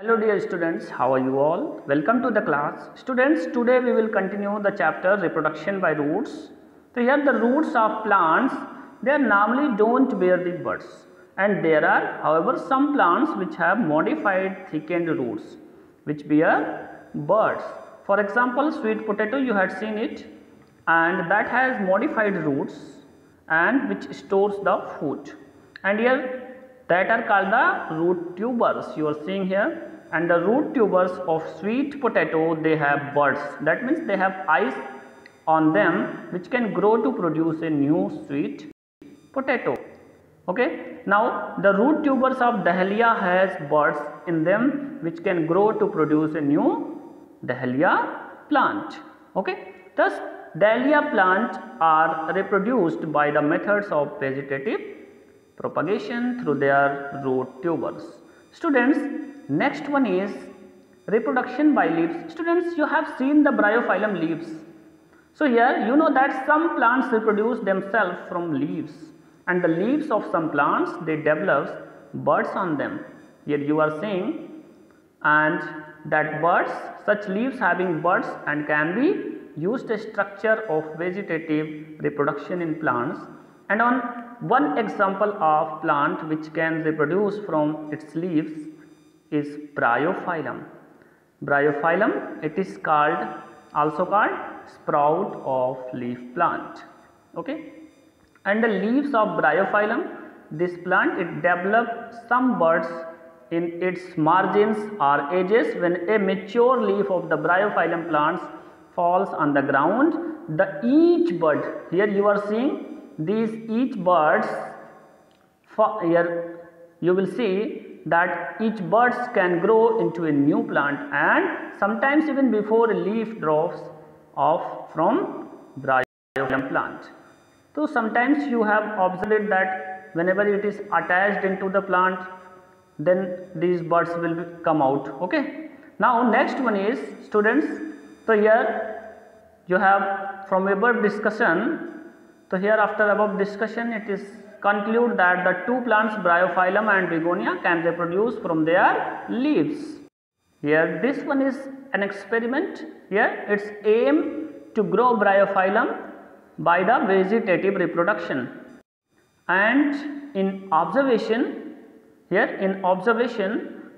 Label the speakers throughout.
Speaker 1: Hello dear students, how are you all? Welcome to the class. Students, today we will continue the chapter reproduction by roots. So here the roots of plants, they normally don't bear the buds and there are however some plants which have modified thickened roots which bear buds. For example, sweet potato you had seen it and that has modified roots and which stores the food and here that are called the root tubers. You are seeing here. And the root tubers of sweet potato they have buds. That means they have eyes on them which can grow to produce a new sweet potato. Okay? Now the root tubers of dahlia has buds in them which can grow to produce a new dahlia plant. Okay? Thus dahlia plants are reproduced by the methods of vegetative propagation through their root tubers. Students, next one is reproduction by leaves. Students, you have seen the bryophyllum leaves. So here you know that some plants reproduce themselves from leaves and the leaves of some plants they develop buds on them. Here you are seeing and that buds such leaves having buds and can be used a structure of vegetative reproduction in plants and on one example of plant which can reproduce from its leaves is bryophyllum. Bryophyllum it is called also called sprout of leaf plant. Okay. And the leaves of bryophyllum this plant it develops some buds in its margins or edges when a mature leaf of the bryophyllum plants falls on the ground the each bud here you are seeing these each buds here you will see that each buds can grow into a new plant and sometimes even before a leaf drops off from bryophyllum plant. So sometimes you have observed that whenever it is attached into the plant then these buds will come out okay. Now next one is students so here you have from above discussion so here after above discussion it is conclude that the two plants bryophyllum and begonia can reproduce from their leaves. Here this one is an experiment. Here its aim to grow bryophyllum by the vegetative reproduction. And in observation here in observation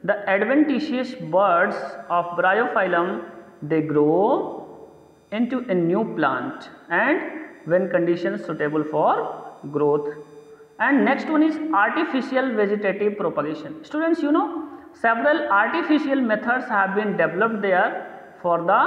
Speaker 1: the adventitious buds of bryophyllum they grow into a new plant. And when conditions suitable for growth. And next one is artificial vegetative propagation. Students you know several artificial methods have been developed there for the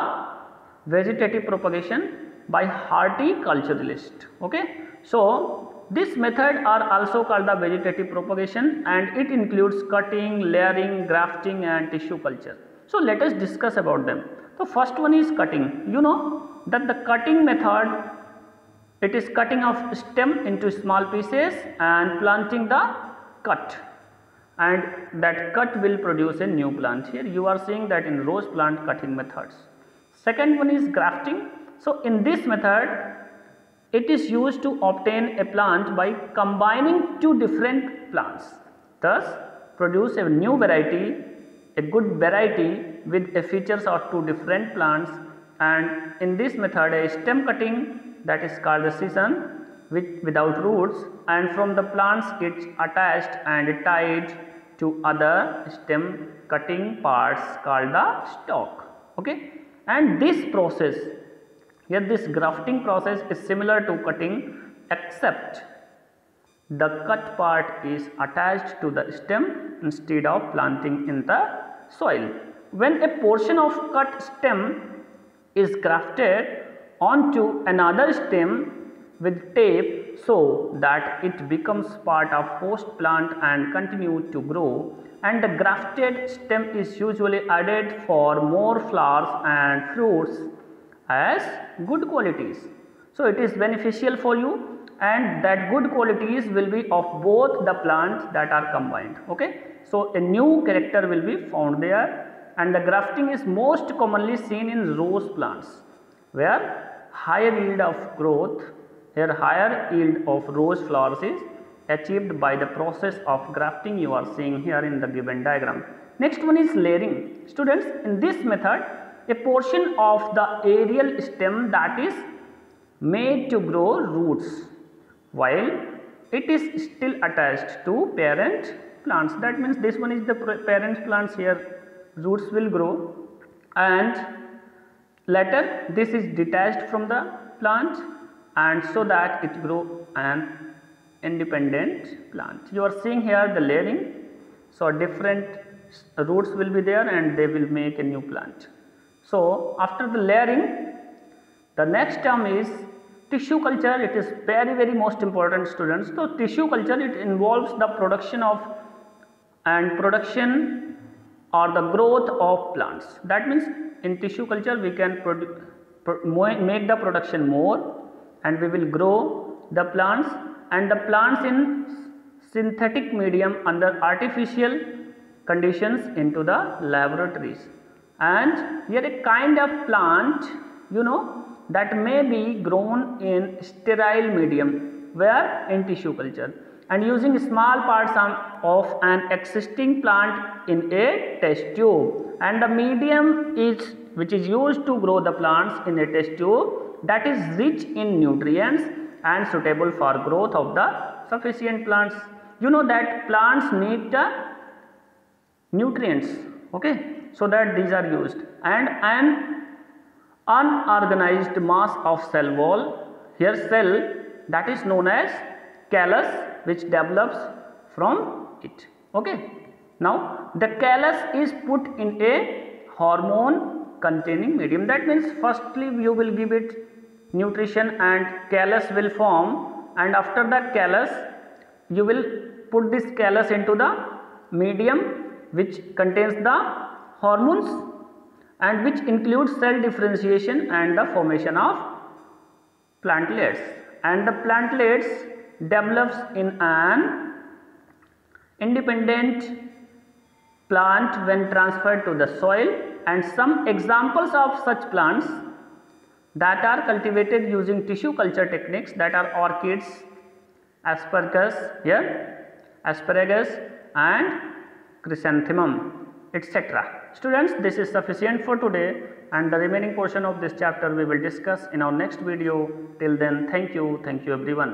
Speaker 1: vegetative propagation by horticulturalists. Okay? So this method are also called the vegetative propagation and it includes cutting layering grafting and tissue culture. So let us discuss about them. So first one is cutting. You know that the cutting method it is cutting of stem into small pieces and planting the cut and that cut will produce a new plant here you are seeing that in rose plant cutting methods. Second one is grafting. So in this method it is used to obtain a plant by combining two different plants thus produce a new variety a good variety with a features of two different plants and in this method a stem cutting that is called the scion with, without roots and from the plants it's attached and tied to other stem cutting parts called the stock. Okay? And this process here this grafting process is similar to cutting except the cut part is attached to the stem instead of planting in the soil. When a portion of cut stem is grafted onto another stem with tape so that it becomes part of host plant and continue to grow and the grafted stem is usually added for more flowers and fruits as good qualities. So, it is beneficial for you and that good qualities will be of both the plants that are combined. Okay? So, a new character will be found there and the grafting is most commonly seen in rose plants where higher yield of growth here higher yield of rose flowers is achieved by the process of grafting you are seeing here in the given diagram Next one is layering. Students, in this method, a portion of the aerial stem that is made to grow roots while it is still attached to parent plants. That means this one is the parent plants here, roots will grow and later this is detached from the plant and so that it grow an independent plant. You are seeing here the layering. So, different roots will be there and they will make a new plant. So, after the layering the next term is tissue culture it is very very most important students. So, tissue culture it involves the production of and production or the growth of plants. That means in tissue culture we can make the production more and we will grow the plants and the plants in synthetic medium under artificial conditions into the laboratories. And here a kind of plant you know that may be grown in sterile medium where in tissue culture and using small parts of an existing plant in a test tube and the medium is which is used to grow the plants in a test tube that is rich in nutrients and suitable for growth of the sufficient plants. You know that plants need the nutrients okay so that these are used and an unorganized mass of cell wall here cell that is known as callus which develops from it okay. Now the callus is put in a hormone containing medium. That means firstly you will give it nutrition and callus will form. And after the callus you will put this callus into the medium which contains the hormones and which includes cell differentiation and the formation of plantlets and the plantlets develops in an independent plant when transferred to the soil and some examples of such plants that are cultivated using tissue culture techniques that are orchids, asparagus here, asparagus and chrysanthemum etc. Students this is sufficient for today and the remaining portion of this chapter we will discuss in our next video. Till then thank you, thank you everyone.